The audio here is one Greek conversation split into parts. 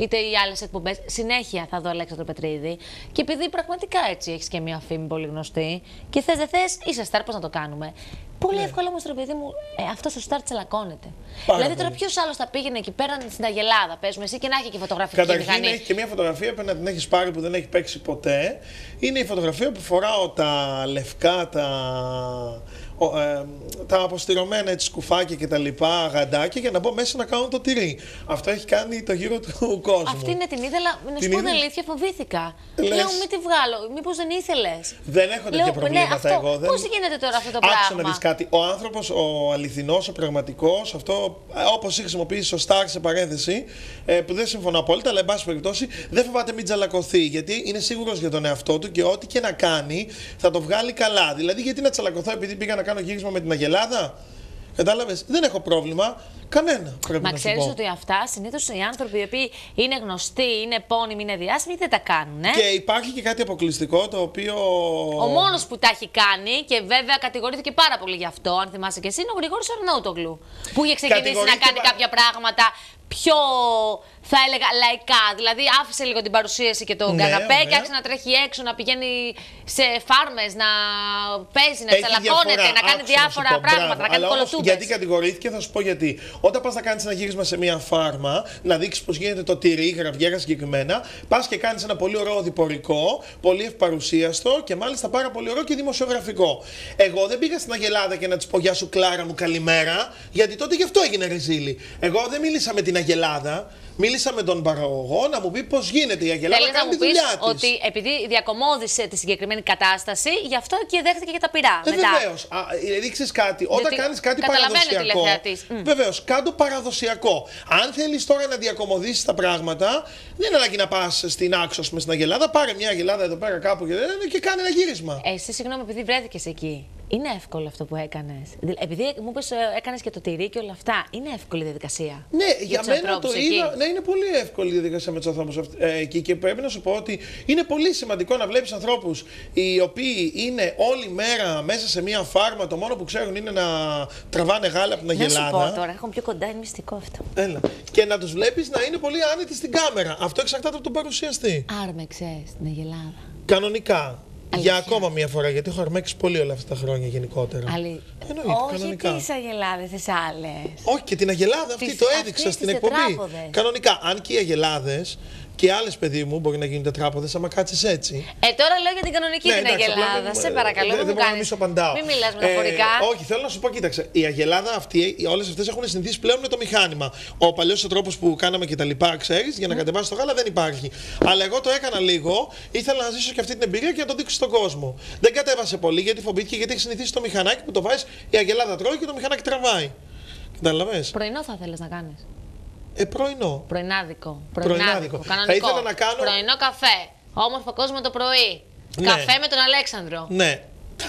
είτε οι άλλες εκπομπές. Συνέχεια θα δω Αλέξανδρο Πετρίδη. Και επειδή πραγματικά έτσι έχεις και μια φήμη πολύ γνωστή και θες δεν θες, είσαι στάρ, πώς να το κάνουμε. Πολύ Ναι. εύκολο όμως το παιδί μου, ε, αυτό ο στάρ τσαλακώνεται. Πάρα δηλαδή τώρα πολύ. ποιος άλλος θα πήγαινε εκεί πέρα στην Αγελάδα, παίζουμε εσύ και να έχει και φωτογραφική Καταρχήν μηχανή. έχει και μια φωτογραφία που να την έχεις πάρει που δεν έχει παίξει ποτέ. Είναι η φωτογραφία που φοράω τα λευκά, τα, ο, ε, τα αποστηρωμένα έτσι, σκουφάκια και τα λοιπά, γαντάκια για να μπω μέσα να κάνω το τυρί. Αυτό έχει κάνει το γύρο του κόσμου. Αυτή είναι την ήθελα. Να σου Την πω την είδες; αλήθεια, φοβήθηκα. Λες. Λέω, μην τη βγάλω. Μήπως δεν ήθελες. Δεν έχω τέτοια προβλήματα ναι, αυτό, εγώ. Δεν... Πώς γίνεται τώρα αυτό το Άκουσα πράγμα; να δεις κάτι. Ο άνθρωπος, ο αληθινός, ο πραγματικός, αυτό ε, όπως έχει χρησιμοποιήσει σωστά σε παρένθεση, ε, που δεν συμφωνώ απόλυτα, αλλά εν πάση περιπτώσει δεν φοβάται μην τζαλακωθεί, γιατί είναι σίγουρος για τον εαυτό του και ό,τι και να κάνει θα το βγάλει καλά. Δηλαδή, γιατί να τσαλακωθώ επειδή πήγα να κάνω γύρισμα με την Αγελάδα. Κατάλαβες, δεν έχω πρόβλημα. Κανένα πρέπει Μα να σου ξέρεις πω. ότι αυτά συνήθως οι άνθρωποι οι οποίοι είναι γνωστοί, είναι επώνυμοι, είναι διάσημοι, δεν τα κάνουν. Ε; Και υπάρχει και κάτι αποκλειστικό το οποίο. Ο μόνος που τα έχει κάνει και βέβαια κατηγορήθηκε πάρα πολύ γι' αυτό, αν θυμάσαι και εσύ, είναι ο Γρηγόρης Αρναούτογλου. Που είχε ξεκινήσει να Κατηγορήθηκε κάνει πα- κάποια πράγματα πιο, θα έλεγα, λαϊκά. Δηλαδή άφησε λίγο την παρουσίαση και τον Ναι, καναπέ και ωραία. άρχισε να τρέχει έξω, να πηγαίνει σε φάρμες, να παίζει, να Έχει τσαλακώνεται, διαφορά. να κάνει Άκουσα να διάφορα σου πω, πράγματα, μπράβο. να κάνει Αλλά όμως κολοτούμπες. Γιατί κατηγορήθηκε, θα σου πω γιατί. Όταν πας να κάνεις ένα γύρισμα σε μια φάρμα, να δείξεις πώς γίνεται το τυρί, γραβιέρα συγκεκριμένα, πας και κάνεις ένα πολύ ωραίο διπορικό, πολύ ευπαρουσίαστο και μάλιστα πάρα πολύ ωραίο και δημοσιογραφικό. Εγώ δεν πήγα στην Αγελάδα και να της πω Γεια σου Κλάρα μου, καλημέρα, γιατί τότε γι' αυτό έγινε ρεζίλη. Εγώ δεν μίλησα με την Αγελάδα, μίλησα με τον παραγωγό να μου πει πώς γίνεται η Αγελάδα Θέλει να να κάνει μου τη πεις δουλειά της. ότι επειδή διακομώδησε τη συγκεκριμένη κατάσταση, γι' αυτό και δέχτηκε και τα πειρά. Ε, μετά. Βεβαίως. Ρίξει κάτι. Όταν Διότι κάνεις κάτι καταλαβαίνω παραδοσιακό. τηλεθεατής. Μμ. Βεβαίως, κάντο παραδοσιακό. Αν θέλεις τώρα να διακομωδήσεις τα πράγματα, δεν είναι ανάγκη να πας στην άξο, πούμε, στην Αγελάδα. Πάρε μια Αγελάδα εδώ πέρα κάπου και, και κάνε ένα γύρισμα. Εσύ, συγγνώμη, επειδή βρέθηκες εκεί. Είναι εύκολο αυτό που έκανες; Επειδή μου είπες έκανες και το τυρί και όλα αυτά. Είναι εύκολη η διαδικασία. Ναι, για, τους μένα το ανθρώπους εκεί. είδα. Ναι, είναι πολύ εύκολη η διαδικασία με τους ανθρώπους εκεί και πρέπει να σου πω ότι είναι πολύ σημαντικό να βλέπεις ανθρώπους οι οποίοι είναι όλη μέρα μέσα σε μία φάρμα. Το μόνο που ξέρουν είναι να τραβάνε γάλα από την Να σου Αγελάδα. πω τώρα, έρχομαι πιο κοντά, είναι μυστικό αυτό. Έλα. Και να τους βλέπεις να είναι πολύ άνετοι στην κάμερα. Αυτό εξαρτάται από τον παρουσιαστή. Άρμεξε στην Αγελάδα. Κανονικά. Αλήθεια. Για ακόμα μία φορά, γιατί έχω αρμέξει πολύ όλα αυτά τα χρόνια γενικότερα. Άλλη... Εννοείται, Όχι κανονικά. τις Αγελάδες, τις άλλες. Όχι, και την Αγελάδα αυτή Τις- το αυτές έδειξα τις στην εκπομπή. τετράποδες. Κανονικά. Αν και οι Αγελάδες και άλλες παιδί μου μπορεί να γίνουν τετράποδες, άμα κάτσεις έτσι. Ε, τώρα λέω για την κανονική Ναι, την εντάξει, απλά Αγελάδα. μην- Σε παρακαλώ, δεν- μην δεν μου μπορώ να κάνεις. μην σου απαντάω. Μην μιλάς μεταφορικά. Ε, όχι, θέλω να σου πω, κοίταξε. Η Αγελάδα αυτή, όλες αυτές έχουν συνηθίσει πλέον με το μηχάνημα. Ο παλιός τρόπος που κάναμε και τα λοιπά, ξέρεις, για να κατεβάσεις το γάλα δεν υπάρχει. Αλλά εγώ το έκανα λίγο, ήθελα να ζήσω και αυτή την εμπειρία και να το δείξω στον κόσμο. Δεν κατέβασε πολύ γιατί φοβήθηκε, γιατί έχει συνηθίσει το μηχανάκι που το βάζεις, η Αγελάδα τρώει και το μηχανάκι τραβάει. Κατάλαβες; Πρωινό θα θέλεις να κάνεις. Ε, πρωινό. Πρωινάδικο. Πρωινάδικο. Θα Κανονικό. ήθελα να κάνω- Πρωινό καφέ. Όμορφο κόσμο το πρωί. Ναι. Καφέ με τον Αλέξανδρο. Ναι.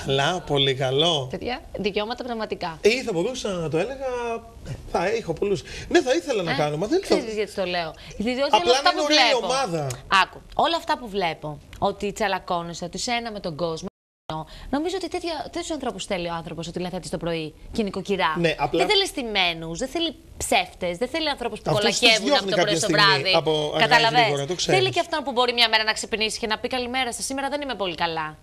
Καλά, πολύ καλό. Παιδιά, δικαιώματα πραγματικά. Ή θα μπορούσα να το έλεγα. ε, Θα έχω πολλούς. Ναι, θα ήθελα να Ε, κάνω. Μα δεν το... Ξέρεις γιατί το λέω. Διότι Απλά όλα αυτά να είναι που ωραία η βλέπω. ομάδα. Άκου. Όλα αυτά που βλέπω. Ότι τσαλακώνεσαι, ότι είσαι ένα με τον κόσμο. Νομίζω ότι τέτοιους ανθρώπους θέλει ο άνθρωπος ο τηλεθέτη το πρωί και νοικοκυρά. Ναι, απλά- Δεν θέλει στημένους, δεν θέλει ψεύτες, δεν θέλει ανθρώπους που Αυτούς τους κολακεύουν διώχνει από το πρωί κάποια στο στιγμή βράδυ. από αργά ή Καταλαβες; γρήγορα, το ξέρεις. Θέλει και αυτόν που μπορεί μια μέρα να ξυπνήσει και να πει καλημέρα σας. Σήμερα δεν είμαι πολύ καλά.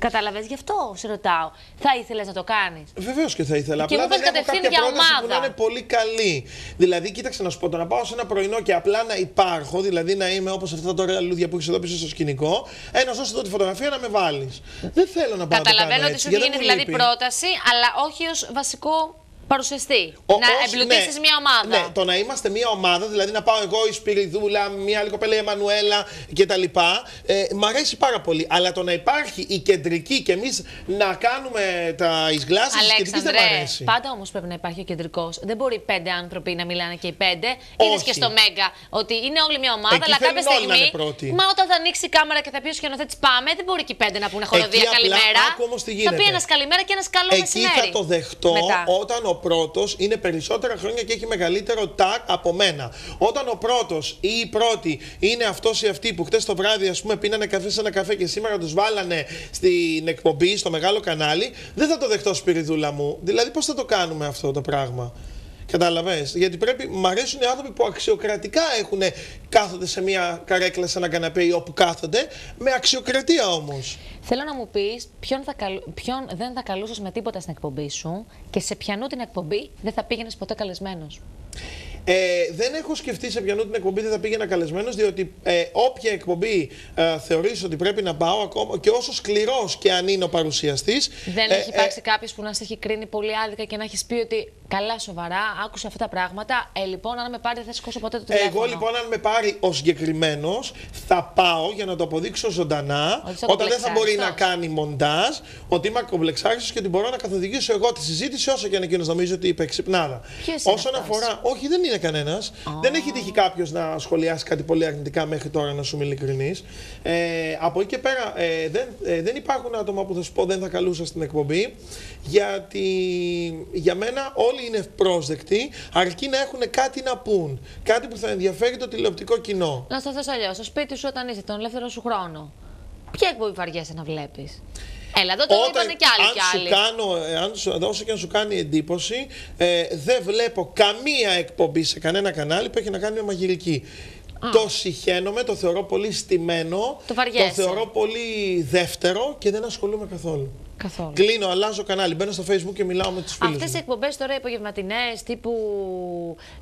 Καταλαβες, γι' αυτό σε ρωτάω. Θα ήθελες να το κάνεις. Βεβαίως και θα ήθελα. Και απλά μου είπες δεν έχω κατευθείαν κάποια για πρόταση που ομάδα. να είναι πολύ καλή. Δηλαδή, κοίταξε να σου πω, το να πάω σε ένα πρωινό και απλά να υπάρχω, δηλαδή να είμαι όπως αυτά τα ωραία λουλούδια που έχεις εδώ πίσω στο σκηνικό, ε, να δώσω εδώ τη φωτογραφία να με βάλεις. Δεν θέλω να πάω να το Καταλαβαίνω κάνω ότι έτσι, σου γιατί γίνει μου δηλαδή λείπει. πρόταση, αλλά όχι ως βασικό παρουσιαστή. Ο- να ως- εμπλουτίσεις ναι, μια ομάδα. Ναι, το να είμαστε μια ομάδα, δηλαδή να πάω εγώ, η Σπυριδούλα, μια άλλη κοπέλα, η Εμμανουέλα κτλ. Ε, μ' αρέσει πάρα πολύ. Αλλά το να υπάρχει η κεντρική και εμείς να κάνουμε τα εισγλάσει της κεντρικής δεν μ' Αλέξανδρε, αρέσει. πάντα όμως πρέπει να υπάρχει ο κεντρικός. Δεν μπορεί πέντε άνθρωποι να μιλάνε και οι πέντε. Είδες Όχι. και στο Μέγκα ότι είναι όλη μια ομάδα, Εκεί αλλά θέλουν κάποια όλοι να στιγμή. είναι πρώτοι. Μα όταν θα ανοίξει η κάμερα και θα πει ο σκηνοθέτης Πάμε, δεν μπορεί και οι πέντε να πούνε χοροδία απλά καλημέρα. άκου όμως τι θα πει γίνεται. ένας καλημέρα και ένας καλό Εκεί μεσημέρι. θα το δεχτώ Μετά. όταν ο πρώτος είναι περισσότερα χρόνια και έχει μεγαλύτερο τάκ από μένα. Όταν ο πρώτος ή η πρώτη είναι αυτός ή αυτή που χτες το βράδυ, ας πούμε, πίνανε καφέ σε ένα καφέ και σήμερα τους βάλανε στην εκπομπή, στο μεγάλο κανάλι, δεν θα το δεχτώ, Σπυριδούλα μου. Δηλαδή, πώς θα το κάνουμε αυτό το πράγμα; Καταλαβες. Γιατί πρέπει, μ' αρέσουν οι άνθρωποι που αξιοκρατικά έχουν, κάθονται σε μια καρέκλα σε ένα καναπέ ή όπου κάθονται, με αξιοκρατία όμως. Θέλω να μου πεις ποιον, θα καλ... ποιον δεν θα καλούσες με τίποτα στην εκπομπή σου και σε ποιανού την εκπομπή δεν θα πήγαινες ποτέ καλεσμένος. Ε, δεν έχω σκεφτεί σε ποιανού την εκπομπή δεν θα πήγαινα καλεσμένος, διότι ε, όποια εκπομπή ε, θεωρήσω ότι πρέπει να πάω, ακόμα και όσο σκληρός και αν είναι ο παρουσιαστής. Δεν έχει υπάρξει κάποιος που να σε έχει κρίνει πολύ άδικα και να έχεις πει ότι καλά, σοβαρά, άκουσε αυτά τα πράγματα. Ε, λοιπόν, αν με πάρει, δεν θα σηκώσω ποτέ το τηλέφωνο. Εγώ λοιπόν, αν με πάρει ο συγκεκριμένος, θα πάω για να το αποδείξω ζωντανά, όταν δεν θα μπορεί να κάνει μοντάζ, ότι είμαι κομπλεξάριστο και ότι μπορώ να καθοδηγήσω εγώ τη συζήτηση, όσο και αν εκείνος νομίζει ότι είπε ξυπνάδα. Όσον αφορά. Όχι, δεν είναι κανένας. Δεν έχει τύχει κάποιος να σχολιάσει κάτι πολύ αρνητικά μέχρι τώρα, να σου είμαι ειλικρινής. Ε, από εκεί και πέρα, ε, δεν, ε, δεν υπάρχουν άτομα που θα σου πω δεν θα καλούσα στην εκπομπή, γιατί για μένα όλοι είναι ευπρόσδεκτοι, αρκεί να έχουν κάτι να πούν. Κάτι που θα ενδιαφέρει το τηλεοπτικό κοινό. Να στο θέσω αλλιώς. Στο σπίτι σου, όταν είσαι τον ελεύθερο σου χρόνο, ποια εκπομπή βαριέσαι να βλέπεις; Έλα, εδώ το είπανε κι άλλοι αν κι άλλοι. Σου κάνω, αν όσο και αν σου κάνει εντύπωση, ε, δεν βλέπω καμία εκπομπή σε κανένα κανάλι που έχει να κάνει με μαγειρική. Το συχαίνομαι, το θεωρώ πολύ στημένο, το, το θεωρώ πολύ δεύτερο και δεν ασχολούμαι καθόλου. Καθόλου. Κλείνω, αλλάζω κανάλι. Μπαίνω στο Facebook και μιλάω με τους φίλους. Αυτές οι εκπομπές τώρα απογευματινέ, τύπου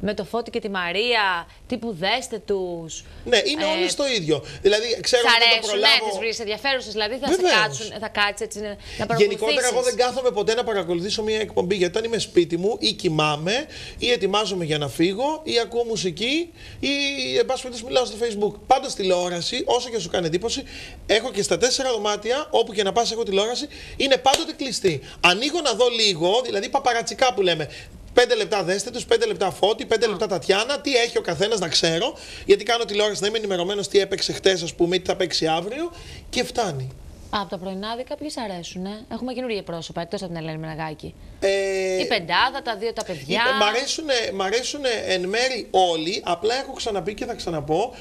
με το Φώτη και τη Μαρία, τύπου δέστε τους. Ναι, είναι ε, όλες το ίδιο. Δηλαδή, ξέρω ότι δεν το προλάβω. Ναι, τις βρεις ενδιαφέρουσες, δηλαδή θα, σε κάτσουν, θα κάτσεις έτσι να παρακολουθήσει. Γενικότερα, εγώ δεν κάθομαι ποτέ να παρακολουθήσω μια εκπομπή. Γιατί όταν είμαι σπίτι μου ή κοιμάμαι ή ετοιμάζομαι για να φύγω ή ακούω μουσική ή εν πάση μιλάω στο Facebook. Πάντα τηλεόραση, όσο και σου κάνει εντύπωση, έχω και στα τέσσερα δωμάτια, όπου και να πας έχω τηλεόραση, είναι πάντοτε κλειστή. Ανοίγω να δω λίγο, δηλαδή παπαρατσικά που λέμε. Πέντε λεπτά δέστε τους, πέντε λεπτά φώτη, πέντε λεπτά Τατιάνα, τι έχει ο καθένας να ξέρω. Γιατί κάνω τηλεόραση να είμαι ενημερωμένος τι έπαιξε χτες, ας πούμε, ή τι θα παίξει αύριο και φτάνει. Από τα πρωινάδικα ποιε αρέσουν. Ε; Έχουμε καινούργια πρόσωπα εκτός από την Ελένη Μεναγάκη. Ε, η πεντάδα, τα δύο τα παιδιά. Μ' αρέσουν, μ αρέσουν εν μέρη όλοι. Απλά έχω ξαναπεί και θα ξαναπώ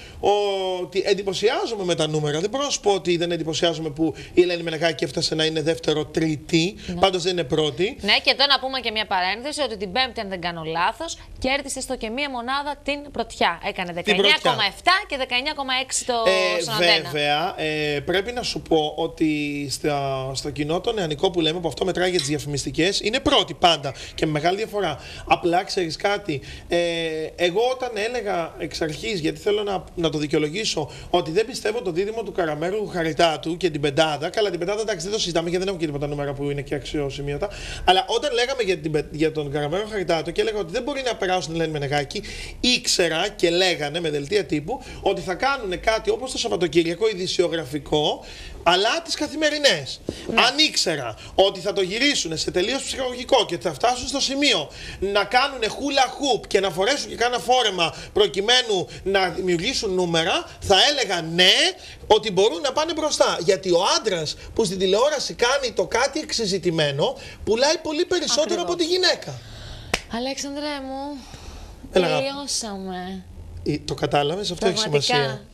ότι εντυπωσιάζομαι με τα νούμερα. Δεν μπορώ να σου πω ότι δεν εντυπωσιάζομαι που η Ελένη Μενεγάκη έφτασε να είναι δεύτερο τρίτη. Ναι. Πάντως δεν είναι πρώτη. Ναι, και εδώ να πούμε και μια παρένθεση ότι την Πέμπτη, αν δεν κάνω λάθος, κέρδισε στο και μία μονάδα την πρωτιά. Έκανε 19,7 και 19,6 το ε, Βέβαια, ε, πρέπει να σου πω ότι στα, στο κοινό το νεανικό που λέμε, που αυτό μετράει για τις διαφημιστικές, είναι πρώτη πάντα και με μεγάλη διαφορά. Απλά ξέρεις κάτι. Ε, εγώ όταν έλεγα εξ αρχής, γιατί θέλω να, να το δικαιολογήσω, ότι δεν πιστεύω το δίδυμο του Καραμέρου Χαριτάτου και την Πεντάδα. Καλά, την Πεντάδα εντάξει δεν το συζητάμε γιατί δεν έχω και τίποτα νούμερα που είναι και αξιοσημείωτα. Αλλά όταν λέγαμε για, την, για τον Καραμέρο Χαριτάτου και έλεγα ότι δεν μπορεί να περάσουν Ελένη Μενεγάκη, ήξερα και λέγανε με δελτία τύπου ότι θα κάνουν κάτι όπως το Σαββατοκύριακο ειδησιογραφικό, αλλά τις καθημερινές. Ναι. Αν ήξερα ότι θα το γυρίσουν σε τελείως ψυχολογικό και θα φτάσουν στο σημείο να κάνουν χούλα χουπ και να φορέσουν και κάνα φόρεμα προκειμένου να δημιουργήσουν νούμερα, θα έλεγα ναι ότι μπορούν να πάνε μπροστά. Γιατί ο άντρας που στην τηλεόραση κάνει το κάτι εξεζητημένο πουλάει πολύ περισσότερο από τη γυναίκα. Αλέξανδρε μου, τελειώσαμε. Ε, το κατάλαβες, αυτό έχει σημασία.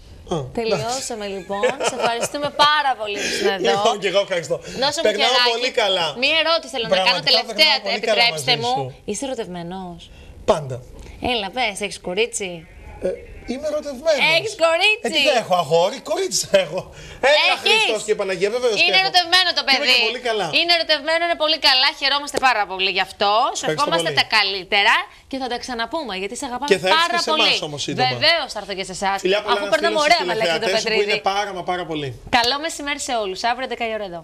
Τελειώσαμε λοιπόν. Σε ευχαριστούμε πάρα πολύ που ήσουν εδώ. Λοιπόν, και εγώ ευχαριστώ. Δώσε μου Περνάω πολύ καλά. Μία ερώτηση θέλω να κάνω τελευταία. Επιτρέψτε μου. Είσαι ερωτευμένος; Πάντα. Έλα, πες, έχεις κορίτσι. Ε, Είμαι ερωτευμένος. Έχεις κορίτσι. Ε, τι δεν έχω, αγόρι, κορίτσι έχω. Έλα, Χριστός και Παναγία, βεβαίω. Είναι ερωτευμένο το παιδί. Είναι πολύ καλά. Είναι ερωτευμένο, είναι πολύ καλά. Χαιρόμαστε πάρα πολύ γι' αυτό. Σου ευχόμαστε τα καλύτερα και θα τα ξαναπούμε γιατί σε αγαπάμε και θα πάρα σε πολύ. Βεβαίως θα έρθω και σε εσάς. Αφού περνάμε ωραία με Αλέξη το Είναι πάρα, μα πάρα πολύ. Καλό μεσημέρι σε όλους. Αύριο 10 ώρα εδώ.